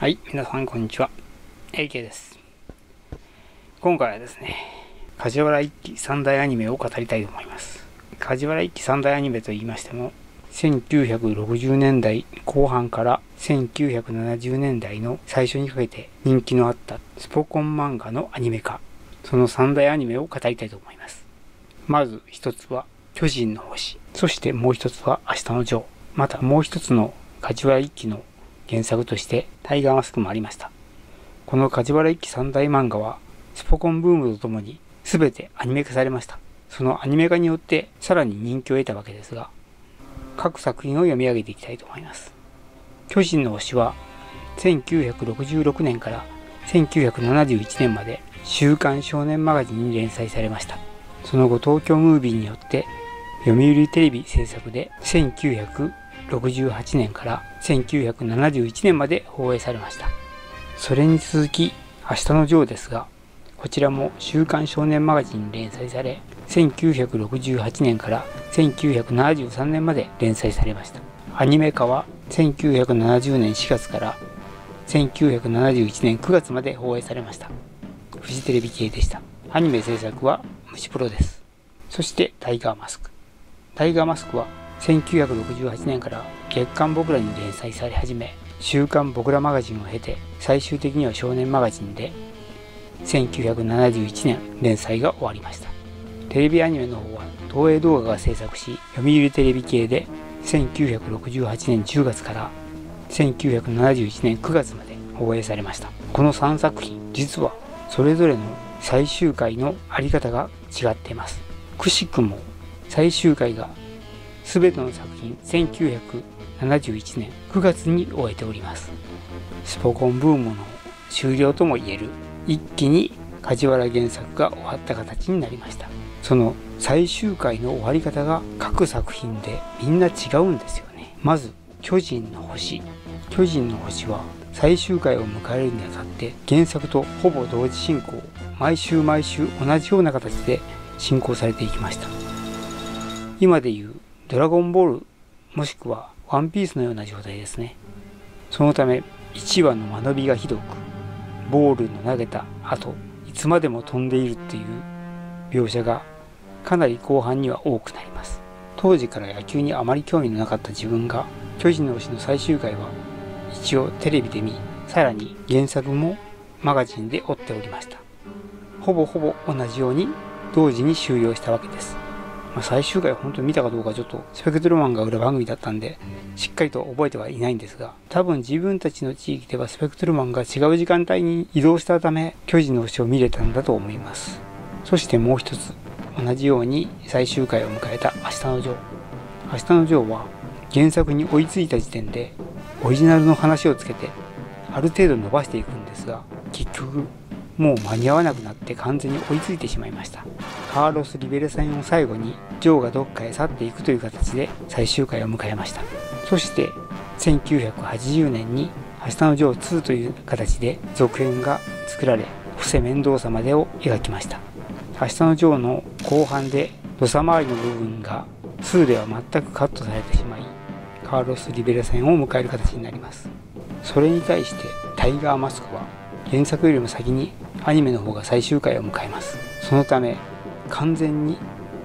はい、皆さんこんにちは。AK です。今回はですね、梶原一騎三大アニメを語りたいと思います。梶原一騎三大アニメと言いましても、1960年代後半から1970年代の最初にかけて人気のあったスポコン漫画のアニメ化、その三大アニメを語りたいと思います。まず一つは巨人の星、そしてもう一つは明日のジョー、またもう一つの梶原一騎の原作としてタイガーマスクもありました。この梶原一騎三大漫画はスポコンブームとともに全てアニメ化されました。そのアニメ化によってさらに人気を得たわけですが、各作品を読み上げていきたいと思います。巨人の星は1966年から1971年まで週刊少年マガジンに連載されました。その後東京ムービーによって読売テレビ制作で1968年から1971年まで放映されました。それに続き、明日のジョーですが、こちらも週刊少年マガジンに連載され、1968年から1973年まで連載されました。アニメ化は1970年4月から1971年9月まで放映されました。フジテレビ系でした。アニメ制作は虫プロです。そしてタイガーマスク。タイガーマスクは1968年から月刊僕らに連載され始め、週刊僕らマガジンを経て、最終的には少年マガジンで1971年連載が終わりました。テレビアニメの方は東映動画が制作し、読売テレビ系で1968年10月から1971年9月まで放映されました。この3作品、実はそれぞれの最終回のあり方が違っています。くしくも最終回が全ての作品1971年9月に終えております。スポコンブームの終了とも言える一気に梶原原作が終わった形になりました。その最終回の終わり方が各作品でみんな違うんですよね。まず巨人の星。巨人の星は最終回を迎えるにあたって原作とほぼ同時進行毎週毎週同じような形で進行されていきました今でいうドラゴンボールもしくはワンピースのような状態ですね。そのため1話の間延びがひどくボールの投げた後いつまでも飛んでいるっていう描写がかなり後半には多くなります。当時から野球にあまり興味のなかった自分が巨人の星の最終回は一応テレビで見さらに原作もマガジンで追っておりました。ほぼほぼ同じように同時に終了したわけです、まあ、最終回本当に見たかどうかちょっとスペクトルマンが裏番組だったんでしっかりと覚えてはいないんですが多分自分たちの地域ではスペクトルマンが違う時間帯に移動したため巨人の星を見れたんだと思います。そしてもう一つ同じように最終回を迎えた明日のジョー。明日のジョーは原作に追いついた時点でオリジナルの話をつけてある程度伸ばしていくんですが結局もう間に合わなくなって完全に追いついてしまいました。カーロス・リベレ戦を最後にジョーがどっかへ去っていくという形で最終回を迎えました。そして1980年に「明日のジョー2」という形で続編が作られ布施面倒さまでを描きました。明日のジョーの後半で土佐回りの部分が2では全くカットされてしまいカーロス・リベレ戦を迎える形になります。それに対してタイガーマスクは原作よりも先にアニメの方が最終回を迎えます。そのため完全に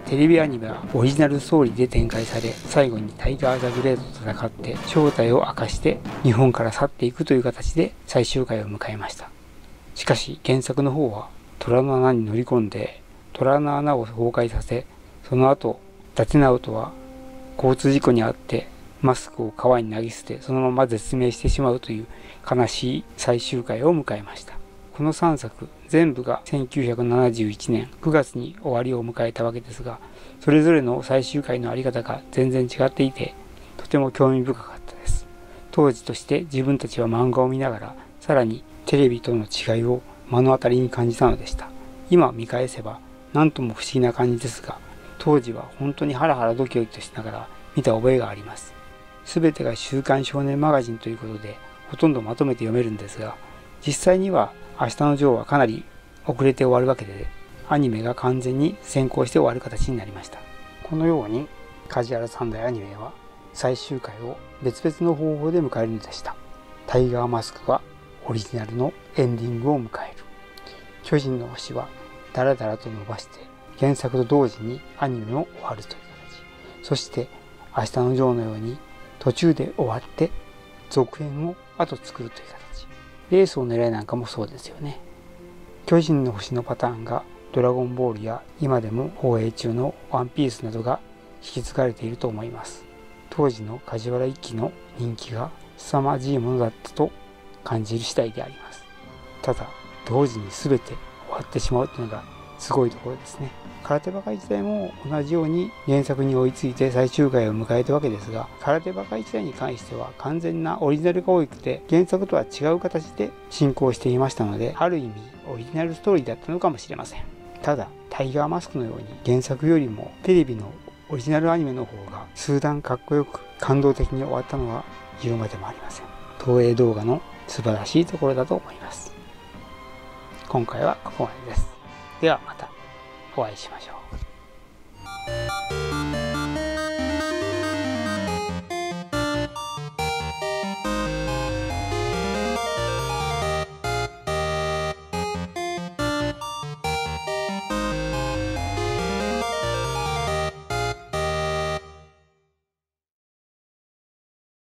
テレビアニメはオリジナルストーリーで展開され最後にタイガー・ザ・グレードと戦って正体を明かして日本から去っていくという形で最終回を迎えました。しかし原作の方は虎の穴に乗り込んで虎の穴を崩壊させその後伊達直人は交通事故に遭ってマスクを川に投げ捨てそのまま絶命してしまうという悲しい最終回を迎えました。この3作全部が1971年9月に終わりを迎えたわけですがそれぞれの最終回のあり方が全然違っていてとても興味深かったです。当時として自分たちは漫画を見ながらさらにテレビとの違いを目の当たりに感じたのでした。今見返せば何とも不思議な感じですが当時は本当にハラハラドキドキとしながら見た覚えがあります。全てが週刊少年マガジンということでほとんどまとめて読めるんですが実際には明日のジョーはかなり遅れて終わるわけでアニメが完全に先行して終わる形になりました。このように梶原三大アニメは最終回を別々の方法で迎えるのでした。タイガーマスクはオリジナルのエンディングを迎える。巨人の星はダラダラと伸ばして原作と同時にアニメも終わるという形。そして明日のジョーのように途中で終わって続編を後作るという形。レースを狙いなんかもそうですよね。巨人の星のパターンがドラゴンボールや今でも放映中のワンピースなどが引き継がれていると思います。当時の梶原一騎の人気が凄まじいものだったと感じる次第であります。ただ同時に全て終わってしまうというのがすごいところですね。空手バカ時代も同じように原作に追いついて最終回を迎えたわけですが空手バカ時代に関しては完全なオリジナルが多くて原作とは違う形で進行していましたのである意味オリジナルストーリーだったのかもしれません。ただタイガーマスクのように原作よりもテレビのオリジナルアニメの方が数段かっこよく感動的に終わったのは言うまでもありません。東映動画の素晴らしいところだと思います。今回はここまでです。ではまたお会いしましょう。